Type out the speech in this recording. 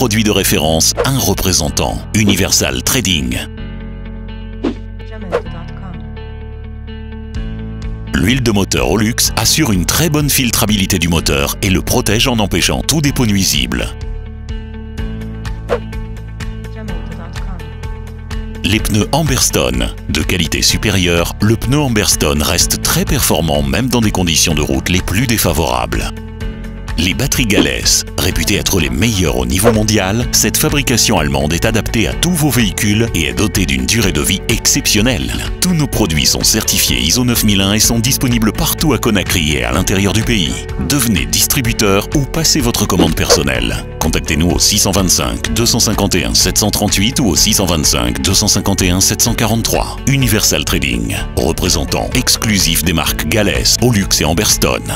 produit de référence, un représentant. Universal Trading. L'huile de moteur Olux assure une très bonne filtrabilité du moteur et le protège en empêchant tout dépôt nuisible. Les pneus Amberstone. De qualité supérieure, le pneu Amberstone reste très performant même dans des conditions de route les plus défavorables. Les batteries Gales, réputées être les meilleures au niveau mondial, cette fabrication allemande est adaptée à tous vos véhicules et est dotée d'une durée de vie exceptionnelle. Tous nos produits sont certifiés ISO 9001 et sont disponibles partout à Conakry et à l'intérieur du pays. Devenez distributeur ou passez votre commande personnelle. Contactez-nous au 625 251 738 ou au 625 251 743. Universal Trading, représentant exclusif des marques Gales, Olux et Amberstone.